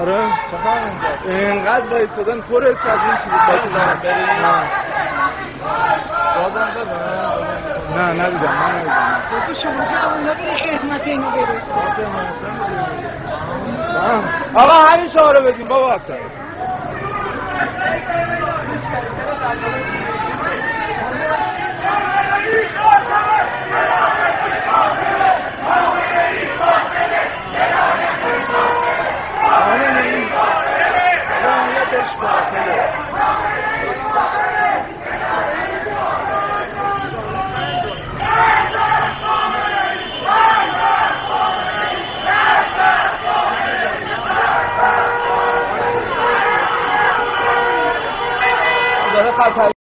آره. چقدر اینجا اینقدر وایسادن پرش از این چیزی باید؟ نه بازم زدن نه. ندیدم. من ندیدم. تو شما که اون نبری خدمت اینو بری آه. آقا همین شماره بدیم. بابا اصلا. 放弃我们的一切